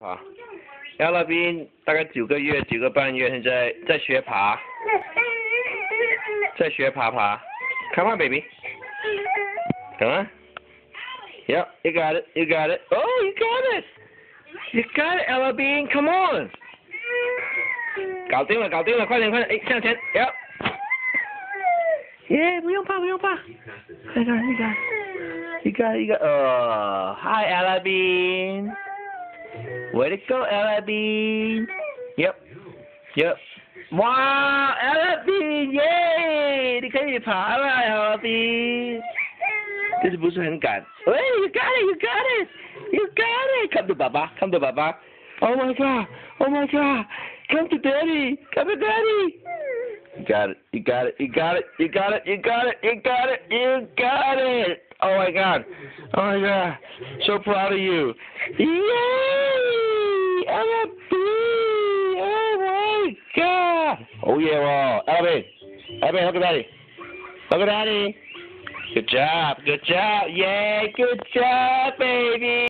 啊 llab 大概九个月、九个半月，现在在学爬，在学爬爬。Come on, baby. Come on. Yep, you got it. You got it. Oh, you got it. You got it, Ella Bean. Come on. 搞定了，搞定了，快点，快点，哎，向前，Yep. 耶，不用怕，不用怕。你看，你看，你看，一个，呃，Hi, Ella Bean. Way to go, Ella Bean. Yep. Yep. Wow, Ella Bean, 耶，你可以爬了，Ella Bean。这是不是很赶？喂，You got it, you got it, you got it. Come to 爸爸，Come to 爸爸。Oh my God, Oh my God. Come to Daddy, come to Daddy. You got it, you got it, you got it, you got it, you got it, you got it, you got it. Oh my God, oh my God. So proud of you. Yay! Oh my God. Oh yeah, well, Bean, look at Daddy. Look at Daddy. Good job, good job, yay, good job, baby.